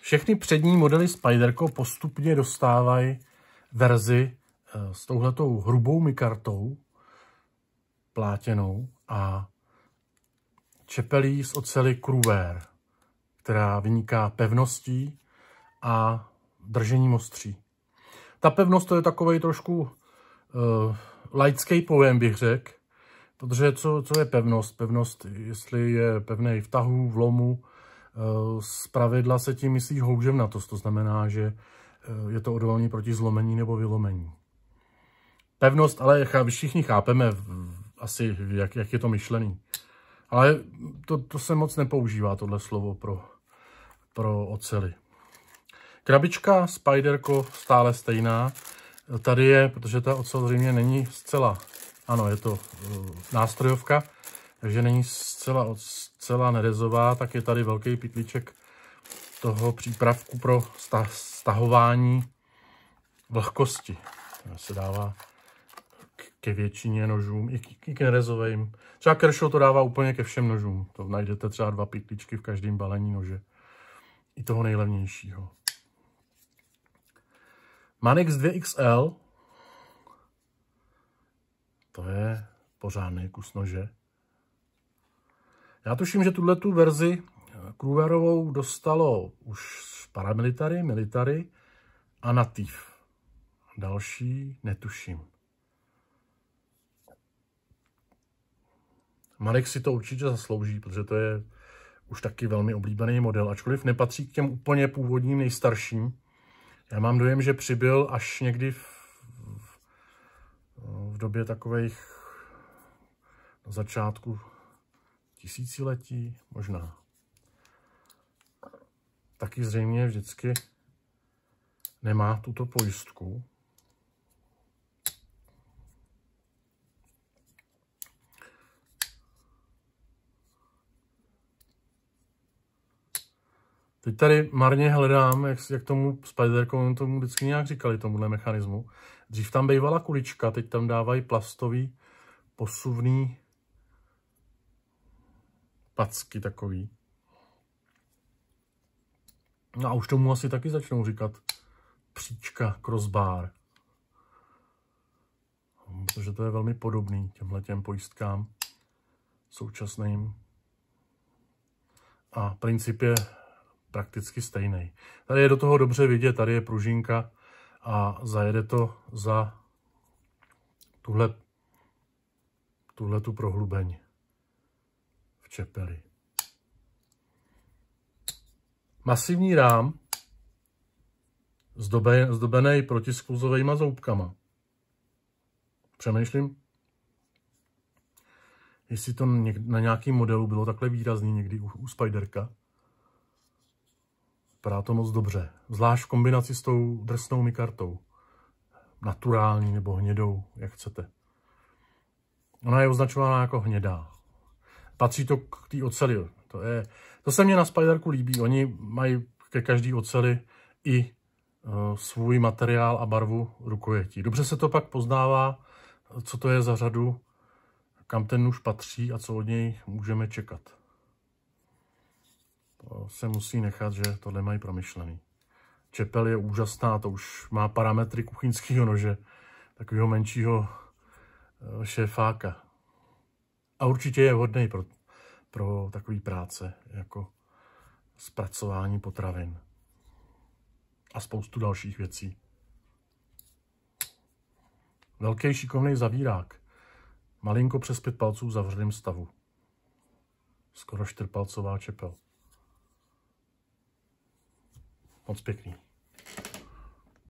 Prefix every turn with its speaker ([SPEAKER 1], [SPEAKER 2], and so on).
[SPEAKER 1] Všechny přední modely Spyderco postupně dostávají verzi eh, s touhletou hrubou mikartou, plátěnou a čepelí z oceli Kruver, která vyniká pevností a držením ostří. Ta pevnost to je takový trošku uh, laický pojem, bych řekl, protože co, co je pevnost? Pevnost, jestli je pevný v tahu, v lomu, z pravidla se tím myslí houževnatost, to znamená, že uh, je to odolný proti zlomení nebo vylomení. Pevnost, ale všichni chápeme asi, jak, jak je to myšlený. Ale to, to se moc nepoužívá, tohle slovo pro, pro ocely. Krabička Spiderko stále stejná. Tady je, protože ta ocel zřejmě není zcela, ano, je to uh, nástrojovka, takže není zcela, zcela nerezová, tak je tady velký pytlíček toho přípravku pro stahování vlhkosti. To se dává ke většině nožům, i k nerezovým. Třeba Kershaw to dává úplně ke všem nožům. To najdete třeba dva pytličky v každém balení nože. I toho nejlevnějšího. Manix 2XL. To je pořádný kus nože. Já tuším, že tuhle tu verzi Kruverovou dostalo už paramilitary, military a nativ. Další netuším. Marek si to určitě zaslouží, protože to je už taky velmi oblíbený model, ačkoliv nepatří k těm úplně původním nejstarším. Já mám dojem, že přibyl až někdy v, v, v době takových na začátku tisíciletí, možná. Taky zřejmě vždycky nemá tuto pojistku, Teď tady marně hledám, jak, jak tomu Spidercomu tomu vždycky nějak říkali, tomuhle mechanismu. Dřív tam bývala kulička, teď tam dávají plastový posuvný packy takový. No a už tomu asi taky začnou říkat příčka crossbar. Protože to je velmi podobný těmhle těm pojistkám současným. A princip je prakticky stejný. Tady je do toho dobře vidět, tady je pružinka a zajede to za tuhle, tuhle tu prohlubeň v čepeli. Masivní rám zdobený protiskluzovými zoubkama. Přemýšlím, jestli to na nějakém modelu bylo takhle výrazný někdy u, u Spiderka. Vypadá to moc dobře. Zvlášť v kombinaci s tou drsnou mikartou. Naturální nebo hnědou, jak chcete. Ona je označována jako hnědá. Patří to k té oceli. To, je, to se mně na Spiderku líbí. Oni mají ke každý oceli i uh, svůj materiál a barvu rukojetí. Dobře se to pak poznává, co to je za řadu, kam ten nůž patří a co od něj můžeme čekat. To se musí nechat, že tohle mají promyšlený. Čepel je úžasná, to už má parametry kuchyňského nože, takového menšího eh, šéfáka. A určitě je vhodný pro, pro takové práce, jako zpracování potravin. A spoustu dalších věcí. Velký šikovný zavírák. Malinko přes pět palců v zavřeném stavu. Skoro čtyřpalcová čepel. Moc pěkný.